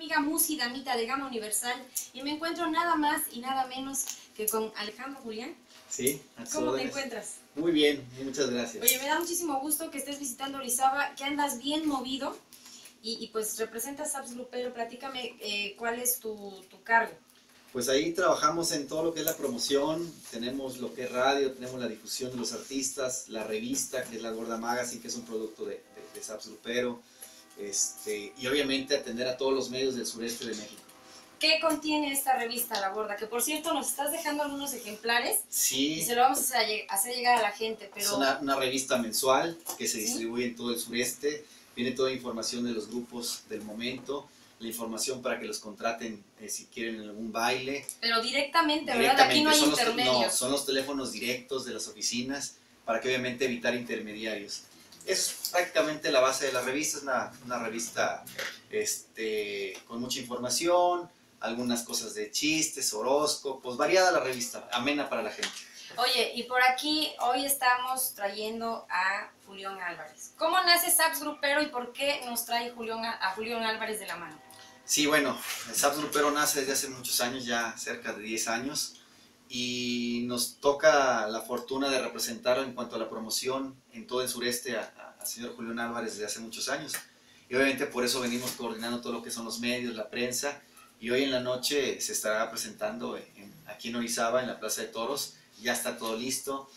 amiga Musi Damita de Gama Universal y me encuentro nada más y nada menos que con Alejandro Julián. Sí, a ¿Cómo te órdenes. encuentras? Muy bien, muchas gracias. Oye, me da muchísimo gusto que estés visitando Orizaba, que andas bien movido y, y pues representas Saps Grupero. Platícame eh, cuál es tu, tu cargo. Pues ahí trabajamos en todo lo que es la promoción, tenemos lo que es radio, tenemos la difusión de los artistas, la revista que es la Gorda Magazine, que es un producto de, de, de Saps Grupero, este, y obviamente atender a todos los medios del sureste de México. ¿Qué contiene esta revista, La Gorda? Que por cierto nos estás dejando algunos ejemplares y Sí, se lo vamos a hacer lleg- hacer llegar a la gente, es pero una, una revista mensual que se ¿Sí? distribuye en todo el sureste, viene toda información de los grupos del momento, la información para que los contraten eh, si quieren en algún baile, pero directamente, ¿verdad? Aquí no hay los, intermedios. no, son los teléfonos directos de las oficinas para que obviamente evitar intermediarios. Es prácticamente la base de la revista, es una, una revista este, con mucha información, algunas cosas de chistes, horóscopos, variada la revista, amena para la gente. Oye, y por aquí hoy estamos trayendo a Julián Álvarez. ¿Cómo nace Saps Grupero y por qué nos trae Julián a, Julián Álvarez de la mano? Sí, bueno, el SAPS Grupero nace desde hace muchos años, ya cerca de 10 años, y nos toca la fortuna de representarlo en cuanto a la promoción en todo el sureste al señor Julián Álvarez desde hace muchos años. Y obviamente por eso venimos coordinando todo lo que son los medios, la prensa, y hoy en la noche se estará presentando en- aquí en Orizaba, en la Plaza de Toros, ya está todo listo,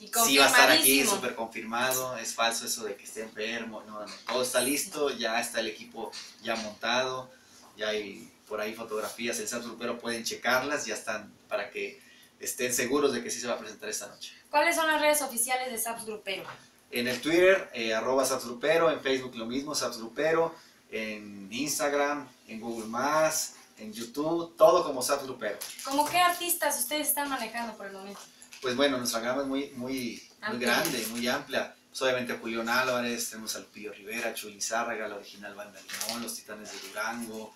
Y Sí va a estar aquí, súper confirmado, es falso eso de que esté enfermo, no, no, todo está listo, ya está el equipo ya montado, ya hay por ahí fotografías, el Saps Grupero pueden checarlas, ya están para que estén seguros de que sí se va a presentar esta noche. ¿Cuáles son las redes oficiales de Saps Grupero? En el Twitter, eh, arroba Saps Grupero, en Facebook lo mismo, Saps Grupero, en Instagram, en Google en YouTube, todo como Saps Grupero. ¿Cómo qué artistas ustedes están manejando por el momento? Pues bueno, nuestra gama es muy, muy, muy grande, muy amplia. Pues obviamente Julián Álvarez, tenemos al Pío Rivera, Chuli Zárraga, la original Banda Limón, los Titanes de Durango,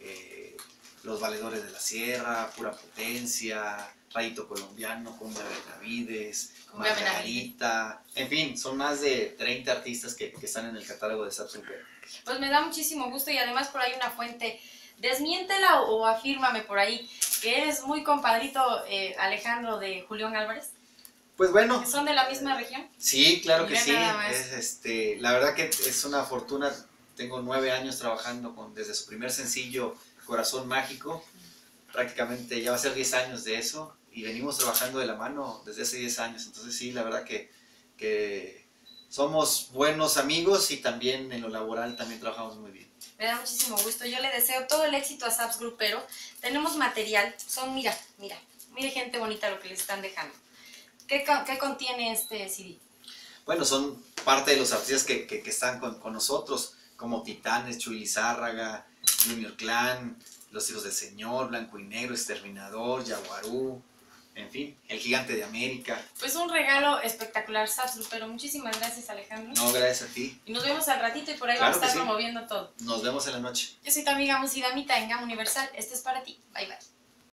eh, los Valedores de la Sierra, Pura Potencia, Rayito Colombiano, Cumbia Benavides, Margarita, en fin, son más de 30 artistas que, que están en el catálogo de Saps Grupero. Pues me da muchísimo gusto y además por ahí una fuente. Desmiéntela o, o afírmame por ahí que eres muy compadrito eh, Alejandro de Julián Álvarez, Pues bueno, son de la misma región. Sí, claro que sí. Es, este, la verdad que es una fortuna. Tengo nueve años trabajando con desde su primer sencillo Corazón Mágico. Prácticamente ya va a ser 10 años de eso y venimos trabajando de la mano desde hace 10 años. Entonces sí, la verdad que, que somos buenos amigos y también en lo laboral también trabajamos muy bien. Me da muchísimo gusto. Yo le deseo todo el éxito a Saps Grupero. Tenemos material. Son, mira, mira, mire gente bonita lo que les están dejando. ¿Qué, qué contiene este CD? Bueno, son parte de los artistas que, que- que están con, con nosotros, como Titanes, Chuy Lizárraga, Junior Clan, Los Hijos del Señor, Blanco y Negro, Exterminador, Yaguarú, en fin, El Gigante de América. Pues un regalo espectacular, Saps Grupero. Muchísimas gracias, Alejandro. No, gracias a ti. Y nos vemos al ratito y por ahí Claro vamos a estar sí. promoviendo todo. Nos vemos en la noche. Yo soy tu amiga Musidamita en Gama Universal. Este es para ti. Bye bye.